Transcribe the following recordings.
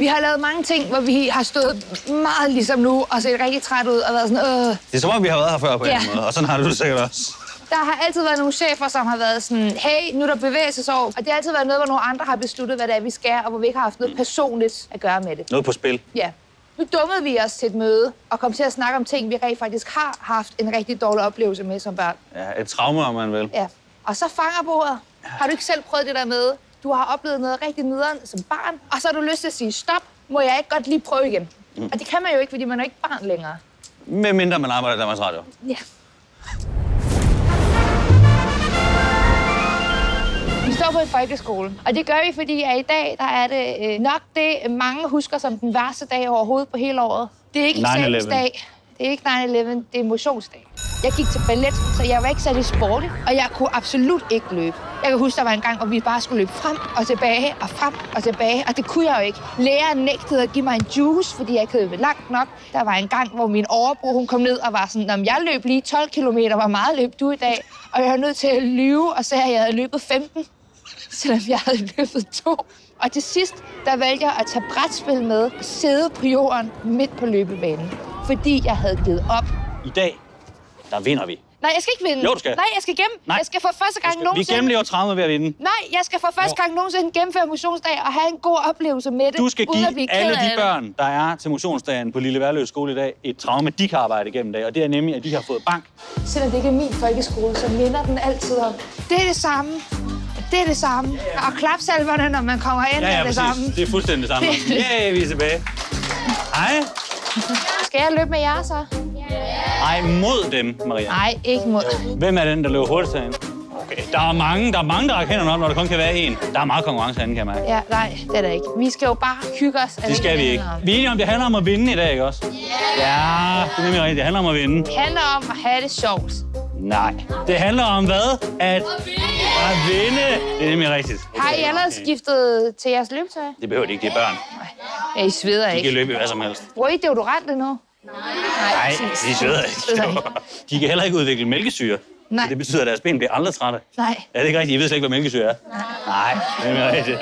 Vi har lavet mange ting, hvor vi har stået meget ligesom nu og set rigtig træt ud og været sådan, øh. Det er som om, vi har været her før på en Ja. måde, og sådan har du det sikkert også. Der har altid været nogle chefer, som har været sådan, hey, nu er der bevægelsesår. Og det har altid været noget, hvor nogle andre har besluttet, hvad det er, vi skal, og hvor vi ikke har haft noget personligt at gøre med det. Noget på spil. Ja. Nu dummede vi os til et møde og kom til at snakke om ting, vi rent faktisk har haft en rigtig dårlig oplevelse med som børn. Ja, et traume, om man vil. Ja. Og så fanger bordet. Har du ikke selv prøvet det der med, du har oplevet noget rigtig nederen som barn, og så har du lyst til at sige, stop, må jeg ikke godt lige prøve igen? Mm. Og det kan man jo ikke, fordi man er ikke barn længere. Med mindre man arbejder i Danmarks Radio. Ja. Vi står på en folkeskole, og det gør vi, fordi at i dag der er det øh, nok det, mange husker som den værste dag overhovedet på hele året. Det er ikke 9/11. eksamensdag, det er ikke 9-11, det er motionsdag. Jeg gik til ballet, så jeg var ikke særlig sportig, og jeg kunne absolut ikke løbe. Jeg kan huske, der var en gang, hvor vi bare skulle løbe frem og tilbage og frem og tilbage, og det kunne jeg jo ikke. Læreren nægtede at give mig en juice, fordi jeg ikke havde løbet langt nok. Der var en gang, hvor min overbro hun kom ned og var sådan, om jeg løb lige 12 km, hvor meget løb du i dag? Og jeg var nødt til at lyve og sagde, at jeg havde løbet 15 selvom jeg havde løbet to. Og til sidst, der valgte jeg at tage brætspil med og sidde på jorden midt på løbebanen. Fordi jeg havde givet op. I dag, der vinder vi. Nej, jeg skal ikke vinde. Jo, du skal. Nej, jeg skal gemme. Nej. Jeg skal for første gang Vi nogensinde... gennemlever traumet ved at vinde. Nej, jeg skal for første gang nogensinde gennemføre motionsdag og have en god oplevelse med det. Du skal give alle de børn, der er til motionsdagen på Lille Værløs skole i dag, et traume, de kan arbejde igennem dag. Og det er nemlig, at de har fået bank. Selvom det ikke er min folkeskole, så minder den altid om. Det er det samme. Det er det samme. Og klapsalverne, når man kommer ind, er det samme. Det er fuldstændig det samme. Ja, vi er tilbage. Hej. Skal jeg løbe med jer så? Ej, mod dem, Maria. Nej, ikke mod. Hvem er den, der løber hurtigst herinde? Okay, der er mange, der er mange, der rækker hænderne op, når der kun kan være en. Der er meget konkurrence herinde, kan jeg mærke. Ja, nej, det er det ikke. Vi skal jo bare hygge os. Det skal vi ikke. Vi er enige om, det handler om at vinde i dag, ikke også? Ja, det er nemlig rigtigt. Det handler om at vinde. Det handler om at have det sjovt. Nej. Det handler om hvad? At, at vinde. Det er nemlig rigtigt. Har I allerede skiftet til jeres løbetøj? Det behøver de ikke, det er børn. Ja, I sveder De kan ikke. løbe i hvad som helst. Bruger I deodorant nu? Nej, de sveder Sveder ikke. De kan heller ikke udvikle mælkesyre. Nej. Det betyder, at deres ben bliver aldrig trætte. Nej. Er det ikke rigtigt? I ved slet ikke, hvad mælkesyre er? Nej, det er rigtigt.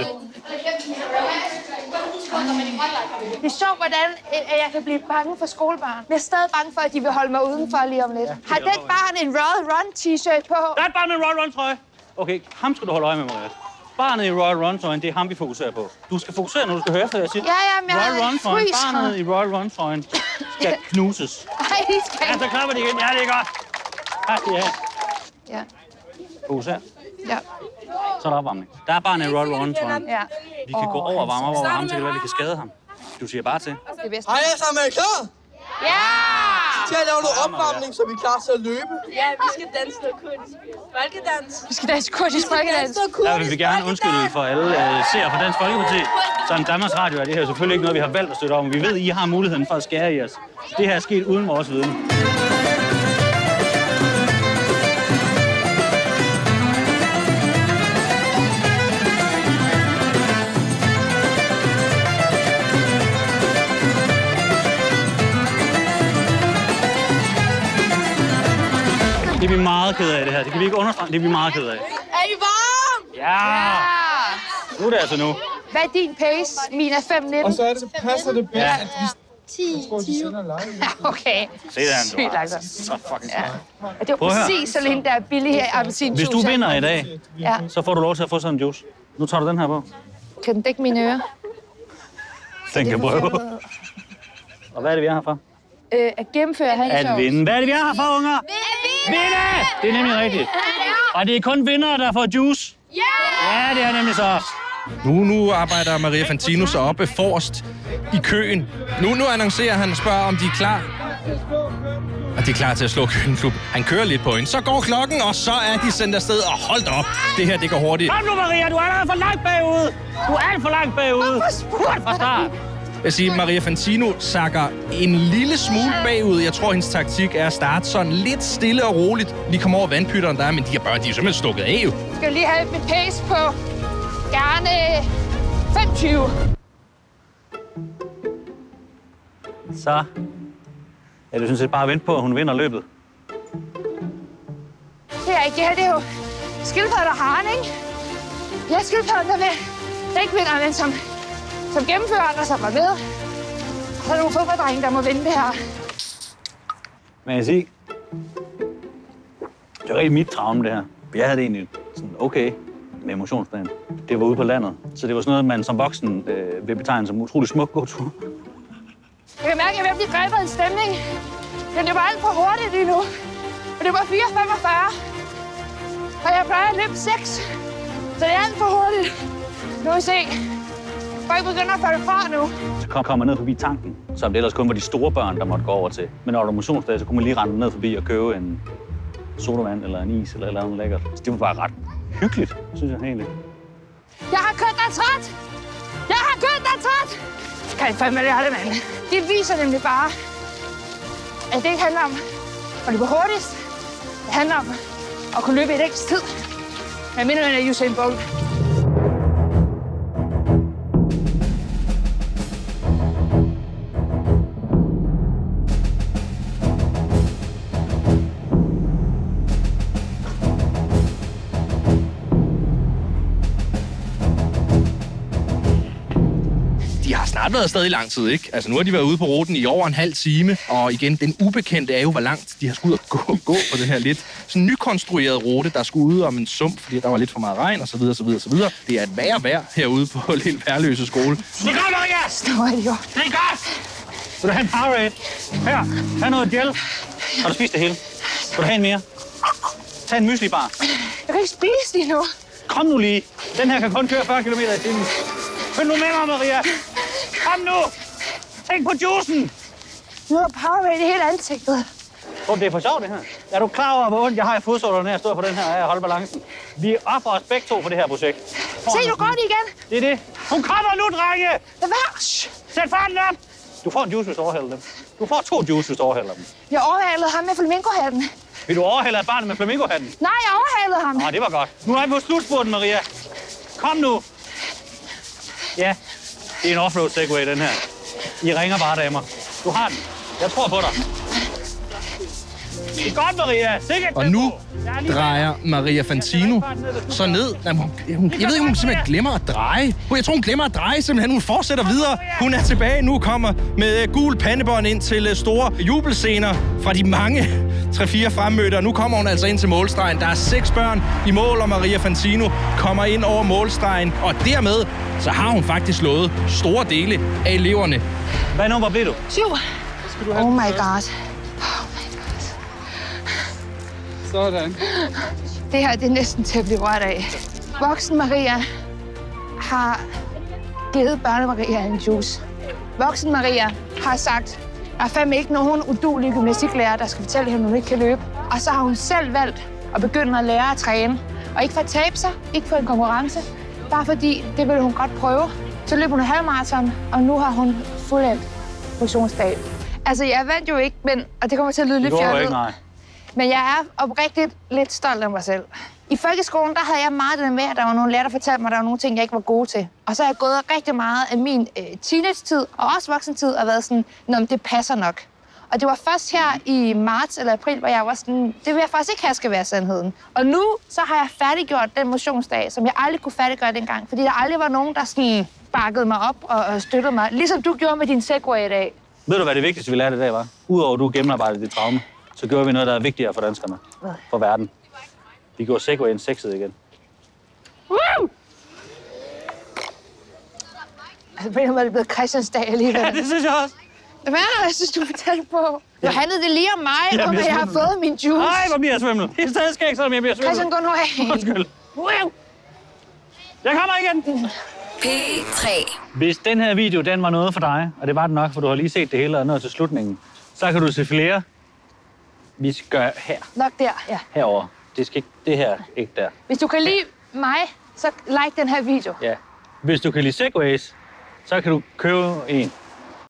Det er sjovt, hvordan øh, at jeg kan blive bange for skolebørn. Jeg er stadig bange for, at de vil holde mig udenfor lige om lidt. Har den barn en Royal Run t-shirt på? Der er et barn med en Royal Run trøje. Okay, ham skal du holde øje med, Maria. Barnet i Royal Run trøjen, det er ham, vi fokuserer på. Du skal fokusere, når du skal høre hvad jeg siger. Ja, ja, men jeg Royal Run trøjen, barnet i Royal Run trøjen skal knuses. Nej, de skal Ja, ikke. så klapper de igen. Ja, det er godt. Ja, det er. Ja, Fokuser. ja, Så er der opvarmning. Der er barnet i Royal Run trøjen. ja. Vi kan gå over og varme op over ham, så kan det være, vi kan skade ham. Du siger bare til. Det er bedst. Hej alle sammen, er I klar? Ja! Til at lave noget opvarmning, så vi er klar til at løbe. Ja, vi skal danse noget kunst. Folkedans. Vi skal danse kurdisk folkedans. Der vil vi gerne undskylde for alle øh, seere fra Dansk Folkeparti. Som Danmarks Radio er det her selvfølgelig ikke noget, vi har valgt at støtte om. Vi ved, I har muligheden for at skære i os. Det her er sket uden vores viden. Det er vi meget ked af, det her. Det kan vi ikke understrege. Det er vi meget ked af. Er I varme? Ja! Nu er det altså nu. Hvad er din pace? Min er 5.19. Og så er det, så passer det bedst, Ja. at vi 10, tror, de sender live. Okay. Se der, du Sygt er langsomt. så fucking. Og det Prøv høre. præcis så længe der er billige appelsin Hvis du vinder i dag, Ja. så får du lov til at få sådan en juice. Nu tager du den her på. Kan den dække mine ører? Den kan prøve. Og hvad er det, vi er her for? Øh, at gennemføre han At vinde. Hvad er det, vi er her for, unger? Vinde! Det er nemlig rigtigt. Og det er kun vinder, der får juice. Ja, det er nemlig så. Nu, nu arbejder Maria Fantino sig oppe forrest i køen. Nu, nu annoncerer han og spørger, om de er klar. Og de er klar til at slå køenklub. Han kører lidt på hende. Så går klokken, og så er de sendt afsted. Og hold da op, det her det går hurtigt. Kom nu, Maria, du er allerede for langt bagud. Du er alt for langt bagud. Hvorfor spurgte Fra start. Jeg siger, Maria Fantino sakker en lille smule bagud. Jeg tror, hendes taktik er at starte sådan lidt stille og roligt. Lige komme over vandpytteren der, er, men de her børn, de er simpelthen stukket af jo. skal lige have mit pace på gerne 25. Så er det sådan set bare at vente på, at hun vinder løbet. Det er ikke det her, det er jo skildpadder og haren, ikke? Jeg er skildpadden, der, vil, der ikke vinder, men som, som gennemfører, og som var med. Og så er der nogle fodbolddrenge, der må vinde det her. Men jeg sige, det var rigtig mit traume, det her. Jeg havde det egentlig sådan okay med emotionsplan. Det var ude på landet, så det var sådan noget, man som voksen øh, vil betegne som utrolig smuk gåtur. Jeg kan mærke, at jeg er ved at blive grebet af en stemning. Men det var alt for hurtigt lige nu. Og det var 4.45. Og jeg plejer at løbe 6. Så det er alt for hurtigt. Nu vil vi se. Folk begynder at falde fra nu. Så kom, kom man ned forbi tanken, som det ellers kun var de store børn, der måtte gå over til. Men når der var motionsdag, så kunne man lige rende ned forbi og købe en sodavand eller en is eller et eller andet lækkert. Så det var bare ret hyggeligt, synes jeg egentlig. Jeg har kørt dig træt! Jeg har kørt dig træt! Kan I fandme lære det, mand? Det viser nemlig bare, at det ikke handler om at løbe hurtigst. Det handler om at kunne løbe i et ekstra tid. Jeg mener, man er Usain Bolt. Har snart været afsted i lang tid, ikke? Altså, nu har de været ude på ruten i over en halv time, og igen, den ubekendte er jo, hvor langt de har skulle ud og gå, gå på den her lidt sådan nykonstruerede rute, der skulle ud om en sump, fordi der var lidt for meget regn, og så videre, så videre, så videre. Det er et værre vejr herude på Lille Værløse skole. Det er godt, Maria! Er det jo. Det er godt! Vil du have en Powerade? Her, have noget gel. Har du spist det hele? Vil du have en mere? Tag en mysli-bar. Jeg kan ikke spise lige nu. Kom nu lige. Den her kan kun køre 40 km i timen. Følg nu med mig, Maria. Kom nu. Tænk på juicen. Nu har Powerade i hele ansigtet. Oh, det er for sjovt, det her. Er du klar over, hvor ondt jeg har i fodsålerne, når jeg står på den her af at holde balancen? Vi offrer os begge to for det her projekt. Se, nu går det igen. Det er det. Hun kommer nu, drenge! Lad være. Sæt farten op! Du får en juice, hvis du overhælder dem. Du får to juice, hvis du overhælder dem. Jeg overhalede ham med flamingohatten. Vil du overhælde barnet med flamingohatten? Nej, jeg overhalede ham. Nå, det var godt. Nu er vi på slutspurten, Maria. Kom nu. Ja, det er en offroad segway, den her. I ringer bare, damer. Du har den. Jeg tror på dig. Det er godt, Maria. Sikkert Og nu drejer Maria Fantino så ned. Jamen, hun, hun, jeg ved ikke, om hun simpelthen glemmer at dreje. Jeg tror, hun glemmer at dreje simpelthen. Hun fortsætter videre. Hun er tilbage nu, kommer med øh, gul pandebånd ind til øh, store jubelscener fra de mange 3-4 fremmødte. Og nu kommer hun altså ind til målstregen. Der er seks børn i mål, og Maria Fantino kommer ind over målstregen. Og dermed, så har hun faktisk slået store dele af eleverne. Hvad nummer blev du? Syv. Oh my god. Sådan. Det her det er næsten til at blive rørt af. Voksen Maria har givet børne Maria en juice. Voksen Maria har sagt, der er fandme ikke nogen udulig gymnastiklærer, der skal fortælle hende, at hun ikke kan løbe. Og så har hun selv valgt at begynde at lære at træne. Og ikke for at tabe sig, ikke for en konkurrence, bare fordi det ville hun godt prøve. Så løb hun halvmarathon, og nu har hun fuldendt motionsdag. Altså, jeg vandt jo ikke, men, og det kommer til at lyde lidt fjollet. Men jeg er oprigtigt lidt stolt af mig selv. I folkeskolen, der havde jeg meget det med, at der var nogle lærere, der fortalte mig, at der var nogle ting, jeg ikke var god til. Og så har jeg gået rigtig meget af min øh, teenage-tid og også voksentid og været sådan, Nå, det passer nok. Og det var først her i marts eller april, hvor jeg var sådan, det vil jeg faktisk ikke have skal være sandheden. Og nu så har jeg færdiggjort den motionsdag, som jeg aldrig kunne færdiggøre dengang. Fordi der aldrig var nogen, der sådan bakkede mig op og, og støttede mig. Ligesom du gjorde med din Segway i dag. Ved du, hvad det vigtigste, vi lærte i dag var? Udover at du gennemarbejdede dit traume, så gjorde vi noget, der er vigtigere for danskerne. For verden. Vi gjorde Segwayen sexet igen. Woo! Altså, på en måde er det blevet Christiansdag alligevel. Ja, det synes jeg også. Hvad er det, jeg synes, du fortalte på? Nu handlede det lige om mig, om jeg at jeg har fået min juice. Nej, hvor bliver jeg svimlet. Det er stadig skægt, selvom jeg bliver Christian, svimlet. gå nu af. Undskyld. Jeg kommer igen. P3. Hvis den her video, den var noget for dig, og det var den nok, for du har lige set det hele og nået til slutningen, så kan du se flere. Vi skal gøre her, Nok der, ja. herover. Det skal ikke, det her, ikke der. Hvis du kan lide mig, så like den her video. Ja. Hvis du kan lide Segways, så kan du købe en